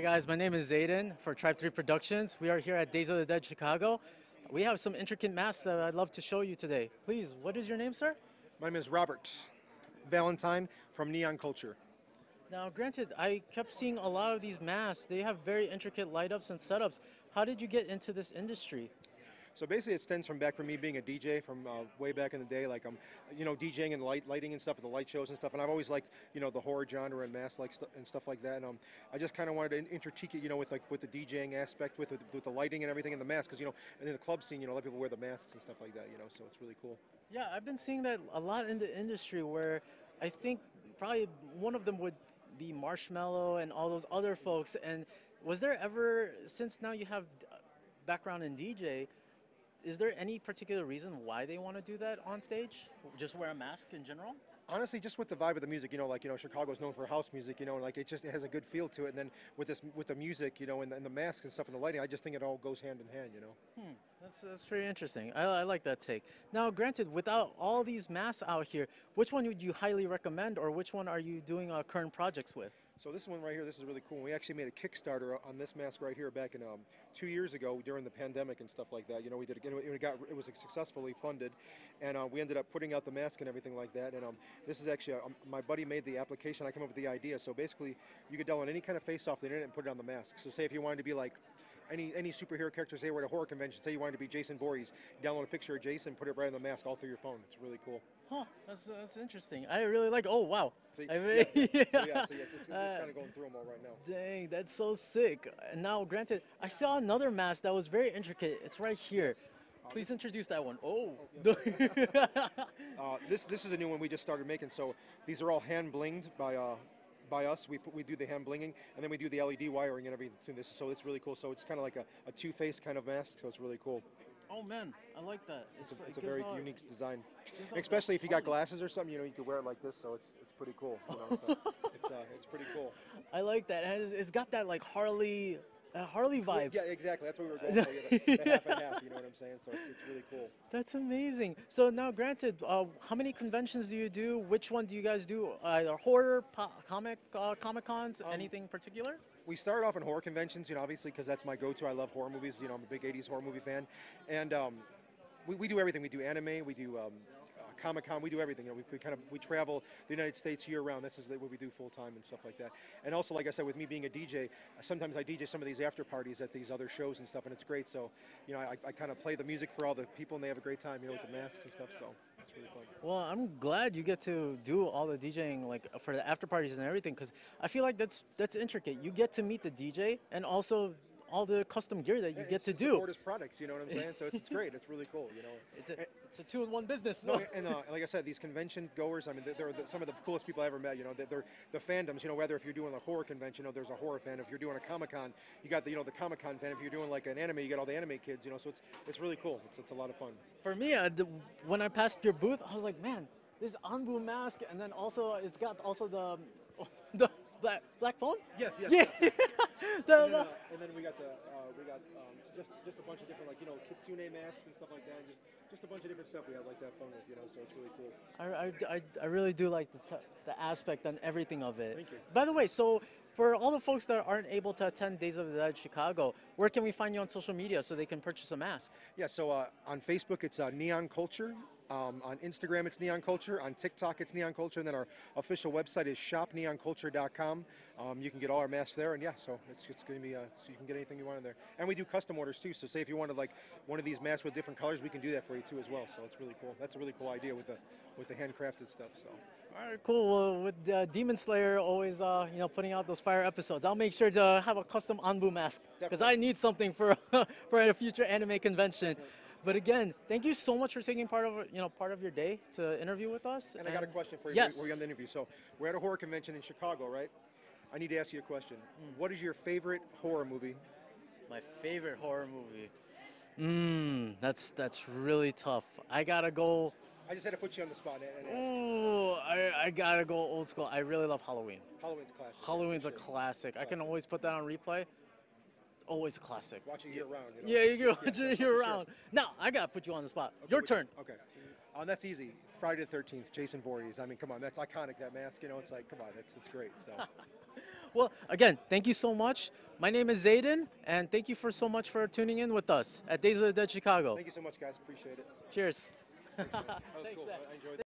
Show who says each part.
Speaker 1: guys, my name is Zayden for Tribe 3 Productions. We are here at Days of the Dead Chicago. We have some intricate masks that I'd love to show you today. Please, what is your name, sir?
Speaker 2: My name is Robert Valentine from Neon Culture.
Speaker 1: Now, granted, I kept seeing a lot of these masks. They have very intricate light ups and setups. How did you get into this industry?
Speaker 2: So basically, it stems from back from me being a DJ from uh, way back in the day, like I'm, you know, DJing and light, lighting and stuff at the light shows and stuff. And I've always liked, you know, the horror genre and mass like and stuff like that. And um, I just kind of wanted to in- intertique it, you know, with like with the DJing aspect, with with, with the lighting and everything and the masks, because you know, and in the club scene, you know, a lot of people wear the masks and stuff like that, you know. So it's really cool.
Speaker 1: Yeah, I've been seeing that a lot in the industry where I think probably one of them would be Marshmello and all those other folks. And was there ever, since now you have uh, background in DJ, is there any particular reason why they want to do that on stage? Just wear a mask in general?
Speaker 2: Honestly, just with the vibe of the music, you know, like you know, Chicago's known for house music, you know, and like it just it has a good feel to it. And then with this, with the music, you know, and the, and the masks and stuff and the lighting, I just think it all goes hand in hand, you know.
Speaker 1: Hmm, that's, that's pretty interesting. I, I like that take. Now, granted, without all these masks out here, which one would you highly recommend, or which one are you doing uh, current projects with?
Speaker 2: So this one right here, this is really cool. We actually made a Kickstarter on this mask right here back in um, two years ago during the pandemic and stuff like that. You know, we did it. It got it was successfully funded, and uh, we ended up putting out the mask and everything like that. And um, this is actually um, my buddy made the application. I came up with the idea. So basically, you could download any kind of face off the internet and put it on the mask. So say if you wanted to be like any any superhero character, say we're at a horror convention, say you wanted to be Jason Voorhees, download a picture of Jason, put it right on the mask all through your phone. It's really cool.
Speaker 1: Huh, that's, that's interesting. I really like. Oh wow.
Speaker 2: See,
Speaker 1: I
Speaker 2: yeah,
Speaker 1: mean,
Speaker 2: yeah. So yeah, so yeah, it's, it's,
Speaker 1: Uh,
Speaker 2: kind of going through them all right now.
Speaker 1: Dang, that's so sick. And Now, granted, I saw another mask that was very intricate. It's right here. Please introduce that one. Oh.
Speaker 2: Uh, this this is a new one we just started making. So these are all hand blinged by uh, by us. We put, we do the hand blinging and then we do the LED wiring and everything to this. So it's really cool. So it's kind of like a, a two face kind of mask. So it's really cool.
Speaker 1: oh man, I like that.
Speaker 2: It's a,
Speaker 1: it
Speaker 2: it's a very
Speaker 1: off-
Speaker 2: unique design.
Speaker 1: gives off that
Speaker 2: Especially if you got glasses or something, you know, you could wear it like this. So it's it's pretty cool. You know, so it's uh, it's pretty cool.
Speaker 1: I like that. It's, it's got that like Harley, uh, Harley vibe.
Speaker 2: Yeah, exactly. That's what we were going for. Yeah, the, half and half. You know what I'm saying? So it's, it's really cool.
Speaker 1: That's amazing. So now, granted, uh, how many conventions do you do? Which one do you guys do? Either horror, po- comic, uh, comic cons,
Speaker 2: Um,
Speaker 1: anything particular?
Speaker 2: we started off in horror conventions, you know, obviously because that's my go-to. I love horror movies. You know, I'm a big '80s horror movie fan, and um, we, we do everything. We do anime. We do um, uh, Comic Con. We do everything. You know, we, we kind of we travel the United States year round. This is what we do full time and stuff like that. And also, like I said, with me being a DJ, sometimes I DJ some of these after parties at these other shows and stuff, and it's great. So, you know, I, I kind of play the music for all the people, and they have a great time. You know, with the masks and stuff. So it's really fun.
Speaker 1: Well, I'm glad you get to do all the DJing like for the after parties and everything because I feel like that's that's intricate. You get to meet the DJ and also all the custom gear that you
Speaker 2: Yeah,
Speaker 1: get to do.
Speaker 2: support his products. You know what I'm saying? So it's, it's great. It's really cool. You know.
Speaker 1: It's a it's a two-in-one business.
Speaker 2: No, and uh, like I said, these convention goers, I mean, they're, they're the, some of the coolest people I ever met. You know, they're, they're the fandoms. You know, whether if you're doing a horror convention, you know, there's a horror fan. If you're doing a Comic Con, you got the you know the Comic Con fan. If you're doing like an anime, you got all the anime kids. You know, so it's it's really cool. It's, it's a lot of fun.
Speaker 1: For me, uh, the, when I passed your booth, I was like, man, this Anbu mask, and then also it's got also the the black black phone.
Speaker 2: Yes, yes.
Speaker 1: Yeah.
Speaker 2: yes, yes.
Speaker 1: the,
Speaker 2: And, then, uh, and then we got the uh, we got um, just just a bunch of different like you know kitsune masks and stuff like that. And just just a bunch of different stuff we had like that fun with. You know, so it's really cool.
Speaker 1: I, I, I, I really do like the, t- the aspect and everything of it.
Speaker 2: Thank you.
Speaker 1: By the way, so for all the folks that aren't able to attend Days of the Dead Chicago, where can we find you on social media so they can purchase a mask?
Speaker 2: Yeah, so uh, on Facebook it's uh, Neon Culture. Um, on Instagram it's Neon Culture. On TikTok it's Neon Culture. And then our official website is shopneonculture.com. Um, you can get all our masks there, and yeah, so it's, it's going to be uh, so you can get anything you want in there. And we do custom orders too. So say if you wanted like one of these masks with different colors, we can do that for you too as well. So it's really cool. That's a really cool idea with the with the handcrafted stuff. So
Speaker 1: All right, cool. Well, with uh, Demon Slayer always, uh, you know, putting out those fire episodes, I'll make sure to have a custom Anbu mask because I. need something for for a future anime convention. But again, thank you so much for taking part of you know part of your day to interview with us.
Speaker 2: And I got a question for you.
Speaker 1: Yes.
Speaker 2: We're on the interview. So we're at a horror convention in Chicago, right? I need to ask you a question.
Speaker 1: Hmm.
Speaker 2: What is your favorite horror movie?
Speaker 1: My favorite horror movie. Mmm, that's that's really tough. I gotta go.
Speaker 2: I just had to put you on the spot. And, and.
Speaker 1: Ooh, I, I gotta go old school. I really love Halloween.
Speaker 2: Halloween's classic.
Speaker 1: Halloween's a
Speaker 2: sure.
Speaker 1: classic. I can always put that on replay. Always a classic.
Speaker 2: Watch it year round. You know?
Speaker 1: Yeah, you're
Speaker 2: Yeah,
Speaker 1: watching
Speaker 2: yeah,
Speaker 1: it year
Speaker 2: sure.
Speaker 1: round. Now I gotta put you on the spot.
Speaker 2: Okay,
Speaker 1: Your turn.
Speaker 2: Okay. Oh, that's easy. Friday the 13th, Jason Voorhees. I mean, come on, that's iconic. That mask, you know, it's like, come on, it's it's great. So.
Speaker 1: Well, again, thank you so much. My name is Zayden, and thank you for so much for tuning in with us at Days of the Dead Chicago.
Speaker 2: Thank you so much, guys. Appreciate it.
Speaker 1: Cheers.
Speaker 2: Thanks, man. That was
Speaker 1: Thanks,
Speaker 2: cool.
Speaker 1: Zach.
Speaker 2: I I enjoyed that.